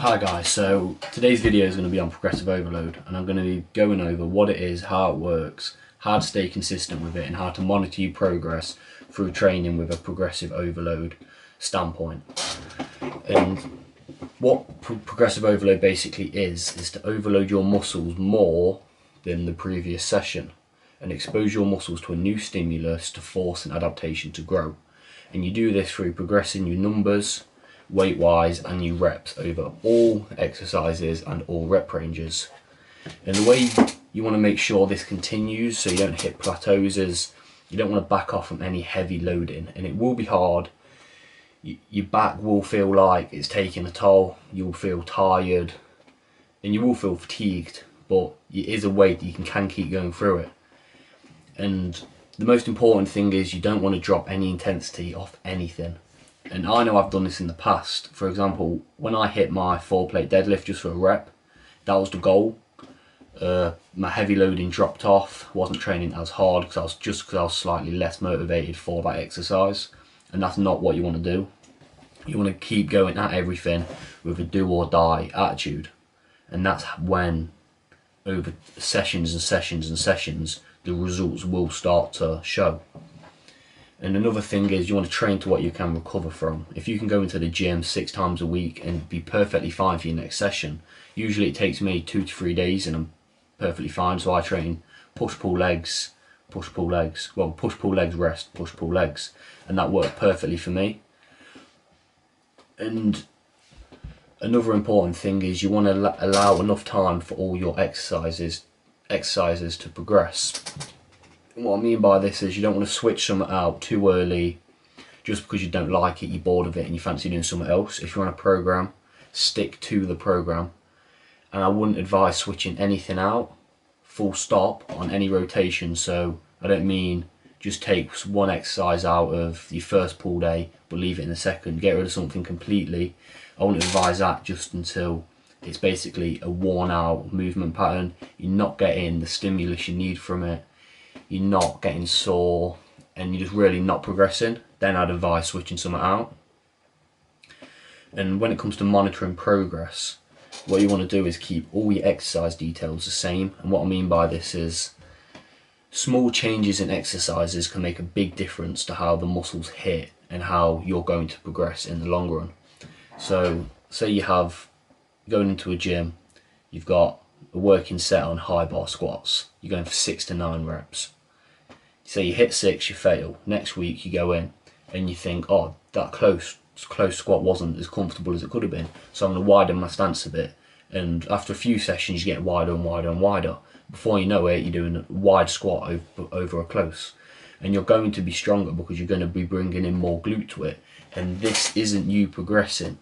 Hi guys, so today's video is going to be on progressive overload and I'm going to be going over what it is, how it works, how to stay consistent with it and how to monitor your progress through training with a progressive overload standpoint. And what pro progressive overload basically is, is to overload your muscles more than the previous session and expose your muscles to a new stimulus to force an adaptation to grow. And you do this through progressing your numbers, weight wise and your reps over all exercises and all rep ranges. And the way you want to make sure this continues so you don't hit plateaus is you don't want to back off from any heavy loading and it will be hard. Your back will feel like it's taking a toll, you will feel tired and you will feel fatigued but it is a way that you can, can keep going through it. And the most important thing is you don't want to drop any intensity off anything and I know I've done this in the past. For example, when I hit my four plate deadlift just for a rep, that was the goal. Uh, my heavy loading dropped off, wasn't training as hard because I was just because I was slightly less motivated for that exercise, and that's not what you want to do. You want to keep going at everything with a do or die attitude, and that's when over sessions and sessions and sessions the results will start to show. And another thing is you want to train to what you can recover from. If you can go into the gym six times a week and be perfectly fine for your next session, usually it takes me two to three days and I'm perfectly fine. So I train push pull legs, push pull legs, well push pull legs rest, push pull legs, and that worked perfectly for me. And another important thing is you want to allow enough time for all your exercises exercises to progress what I mean by this is you don't want to switch something out too early just because you don't like it, you're bored of it and you fancy doing something else. If you're on a program, stick to the program. And I wouldn't advise switching anything out, full stop, on any rotation. So I don't mean just take one exercise out of your first pull day, but leave it in the second. Get rid of something completely. I wouldn't advise that just until it's basically a worn out movement pattern. You're not getting the stimulus you need from it you're not getting sore and you're just really not progressing, then I'd advise switching something out. And when it comes to monitoring progress, what you want to do is keep all your exercise details the same. And what I mean by this is small changes in exercises can make a big difference to how the muscles hit and how you're going to progress in the long run. So say you have going into a gym, you've got a working set on high bar squats. You're going for six to nine reps. So you hit six, you fail. Next week you go in and you think, oh, that close close squat wasn't as comfortable as it could have been. So I'm going to widen my stance a bit. And after a few sessions, you get wider and wider and wider. Before you know it, you're doing a wide squat over, over a close. And you're going to be stronger because you're going to be bringing in more glute to it. And this isn't you progressing.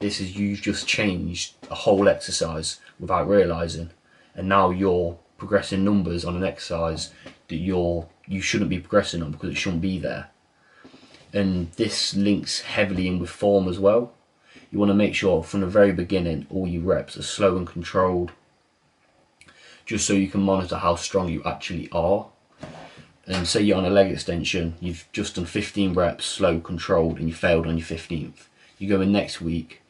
This is you've just changed a whole exercise without realizing. And now you're progressing numbers on an exercise that you're you shouldn't be progressing on because it shouldn't be there. And this links heavily in with form as well. You want to make sure from the very beginning all your reps are slow and controlled just so you can monitor how strong you actually are. And say you're on a leg extension, you've just done 15 reps, slow, controlled, and you failed on your 15th. You go in next week,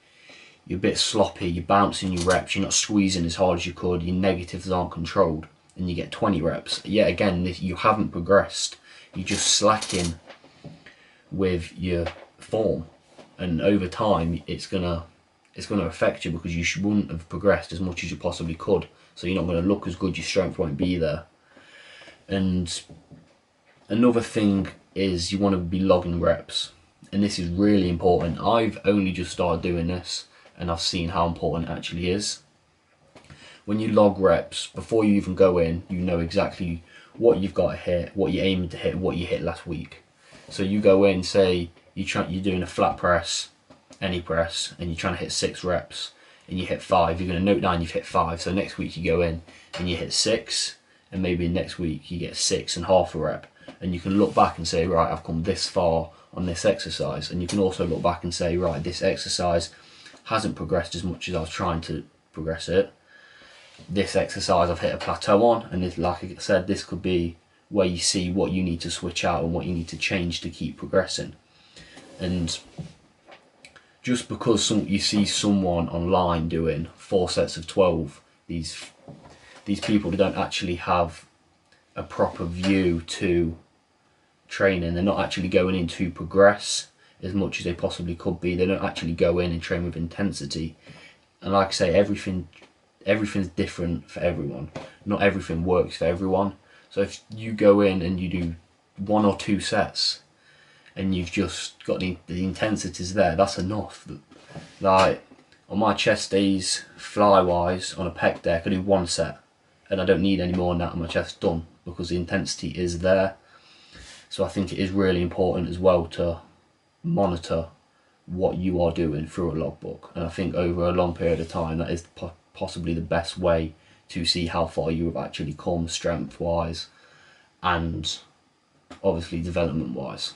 you're a bit sloppy, you're bouncing your reps, you're not squeezing as hard as you could, your negatives aren't controlled and you get 20 reps. Yet again, you haven't progressed. You're just slacking with your form, and over time, it's gonna it's gonna affect you because you wouldn't have progressed as much as you possibly could. So you're not gonna look as good. Your strength won't be there. And another thing is you want to be logging reps, and this is really important. I've only just started doing this, and I've seen how important it actually is when you log reps, before you even go in, you know exactly what you've got to hit, what you're aiming to hit, what you hit last week. So you go in, say you try, you're doing a flat press, any press, and you're trying to hit six reps, and you hit five. You're going to note down you've hit five. So next week you go in and you hit six, and maybe next week you get six and half a rep, and you can look back and say, right, I've come this far on this exercise, and you can also look back and say, right, this exercise hasn't progressed as much as I was trying to progress it. This exercise I've hit a plateau on and this, like I said this could be where you see what you need to switch out and what you need to change to keep progressing. And just because some you see someone online doing four sets of 12 these these people don't actually have a proper view to training. They're not actually going in to progress as much as they possibly could be they don't actually go in and train with intensity and like i say everything everything's different for everyone not everything works for everyone so if you go in and you do one or two sets and you've just got the, the intensities there, that's enough. Like on my chest days, fly wise, on a pec deck, I do one set and I don't need any more than that on my chest done because the intensity is there. So I think it is really important as well to monitor what you are doing through a logbook. And I think over a long period of time, that is po- possibly the best way to see how far you have actually come strength wise and obviously development wise.